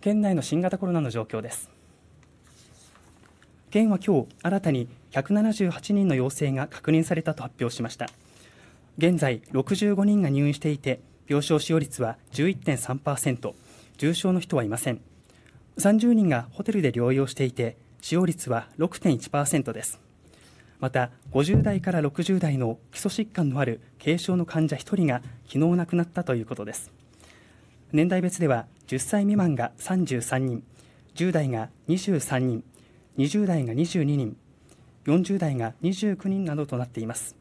県内の新型コロナの状況です。県は今日新たに178人の陽性が確認されたと発表しました。現在65人が入院していて病床使用率は11.3%重症の人はいません。30人がホテルで療養していて使用率は6.1%です。また50代から60代の基礎疾患のある軽症の患者1人が昨日亡くなったということです。年代別では10歳未満が33人10代が23人20代が22人40代が29人などとなっています。